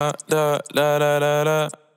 Da, da, da, da, da.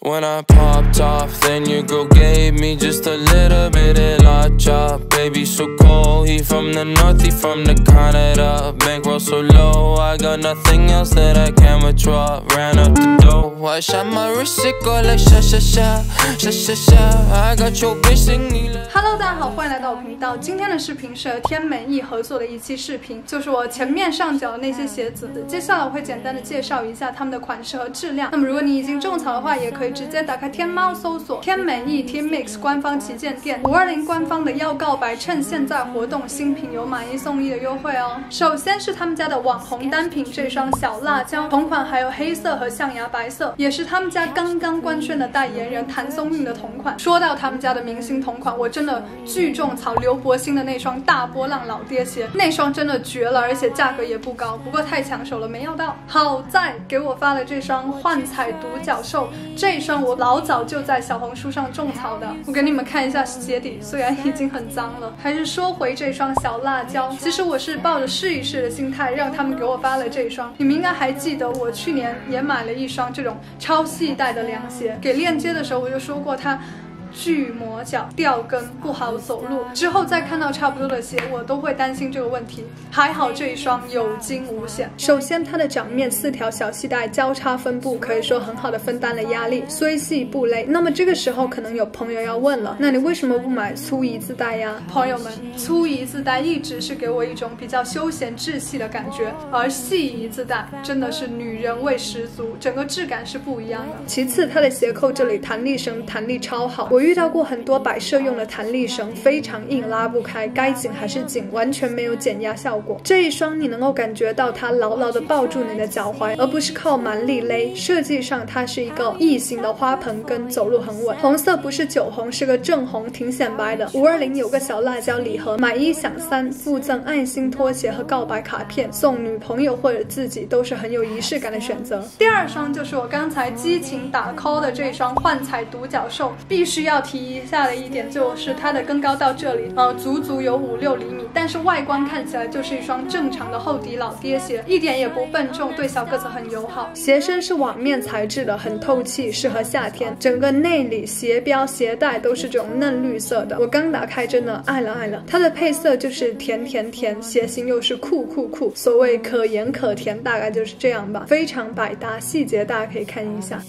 When I popped off, then your girl gave me just a little bit of la chop. Baby, so cold. He from the north, he from the Canada. Bankroll so low, I got nothing else that I can withdraw. Ran up the dough. I shot my wrist, it go like sha sha sha, sha sha sha. I got your bitch singing. Hello，大家好，欢迎来到我频道。今天的视频是和天美意合作的一期视频，就是我前面上脚的那些鞋子。接下来我会简单的介绍一下它们的款式和质量。那么如果你已经种草的话，也可以直接打开天猫搜索天美意 Team Mix” 官方旗舰店五二零官方的要告白，趁现在活动新品有买一送一的优惠哦。首先是他们家的网红单品这双小辣椒，同款还有黑色和象牙白色，也是他们家刚刚官宣的代言人谭松韵的同款。说到他们家的明星同款，我真的巨种草刘柏辛的那双大波浪老爹鞋，那双真的绝了，而且价格也不高，不过太抢手了，没要到。好在给我发了这双幻彩独角兽，这双我老早就在小红书上种草的。我给你们看一下鞋底，虽然已经很脏了，还是说回这双小辣椒。其实我是抱着试一试的心态，让他们给我发了这双。你们应该还记得，我去年也买了一双这种超细带的凉鞋，给链接的时候我就说过它。巨磨脚、掉跟不好走路，之后再看到差不多的鞋，我都会担心这个问题。还好这一双有惊无险。首先，它的掌面四条小细带交叉分布，可以说很好的分担了压力，虽细不勒。那么这个时候可能有朋友要问了，那你为什么不买粗一字带呀？朋友们，粗一字带一直是给我一种比较休闲稚气的感觉，而细一字带真的是女人味十足，整个质感是不一样的。其次，它的鞋扣这里弹力绳弹力超好。我遇到过很多摆设用的弹力绳，非常硬，拉不开，该紧还是紧，完全没有减压效果。这一双你能够感觉到它牢牢的抱住你的脚踝，而不是靠蛮力勒。设计上它是一个异形的花盆跟，走路很稳。红色不是酒红，是个正红，挺显白的。五二零有个小辣椒礼盒，买一享三，附赠爱心拖鞋和告白卡片，送女朋友或者自己都是很有仪式感的选择。第二双就是我刚才激情打 call 的这双幻彩独角兽，必须要。提一下的一点就是它的跟高到这里，呃，足足有五六厘米，但是外观看起来就是一双正常的厚底老爹鞋，一点也不笨重，对小个子很友好。鞋身是网面材质的，很透气，适合夏天。整个内里、鞋标、鞋带都是这种嫩绿色的，我刚打开真的爱了爱了。它的配色就是甜甜甜，鞋型又是酷酷酷，所谓可盐可甜，大概就是这样吧，非常百搭。细节大家可以看一下。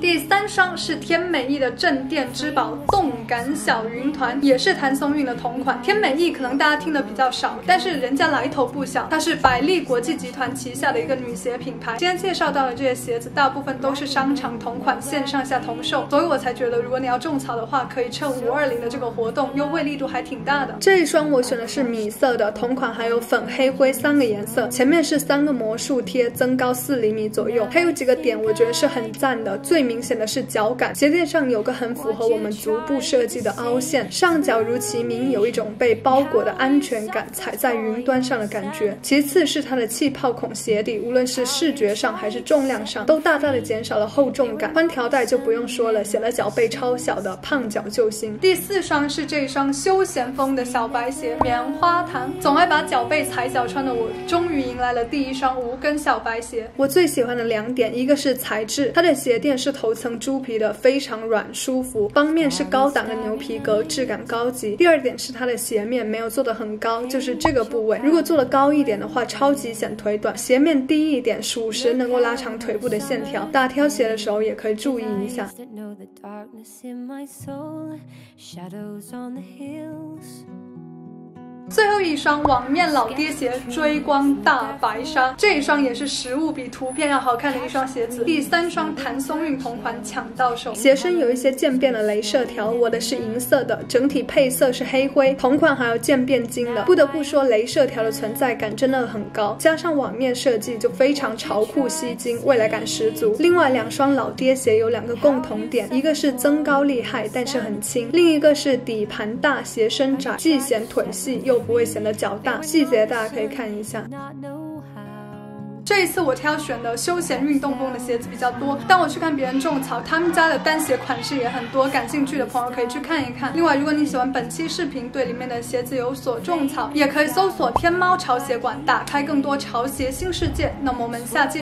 第三双是天美意的镇店之宝动感小云团，也是谭松韵的同款。天美意可能大家听的比较少，但是人家来头不小，它是百丽国际集团旗下的一个女鞋品牌。今天介绍到的这些鞋子，大部分都是商场同款，线上下同售，所以我才觉得，如果你要种草的话，可以趁五二零的这个活动，优惠力度还挺大的。这一双我选的是米色的，同款还有粉、黑、灰三个颜色，前面是三个魔术贴，增高四厘米左右，还有几个个点我觉得是很赞的，最。明显的是脚感，鞋垫上有个很符合我们足部设计的凹陷，上脚如其名，有一种被包裹的安全感，踩在云端上的感觉。其次是它的气泡孔鞋底，无论是视觉上还是重量上，都大大的减少了厚重感。宽条带就不用说了，显得脚背超小的胖脚救星。第四双是这双休闲风的小白鞋，棉花糖。总爱把脚背踩脚穿的我，终于迎来了第一双无跟小白鞋。我最喜欢的两点，一个是材质，它的鞋垫是。头层猪皮的非常软舒服，帮面是高档的牛皮革，质感高级。第二点是它的鞋面没有做的很高，就是这个部位，如果做的高一点的话，超级显腿短。鞋面低一点，属实能够拉长腿部的线条。打挑鞋的时候也可以注意一下。最后一双网面老爹鞋，追光大白鲨，这一双也是实物比图片要好看的一双鞋子。第三双谭松韵同款抢到手，鞋身有一些渐变的镭射条，我的是银色的，整体配色是黑灰，同款还有渐变金的。不得不说，镭射条的存在感真的很高，加上网面设计就非常潮酷吸睛，未来感十足。另外两双老爹鞋有两个共同点，一个是增高厉害，但是很轻；另一个是底盘大，鞋身窄，既显腿细又。不会显得脚大，细节大家可以看一下。这一次我挑选的休闲运动风的鞋子比较多，但我去看别人种草，他们家的单鞋款式也很多，感兴趣的朋友可以去看一看。另外，如果你喜欢本期视频，对里面的鞋子有所种草，也可以搜索天猫潮鞋馆，打开更多潮鞋新世界。那么我们下期。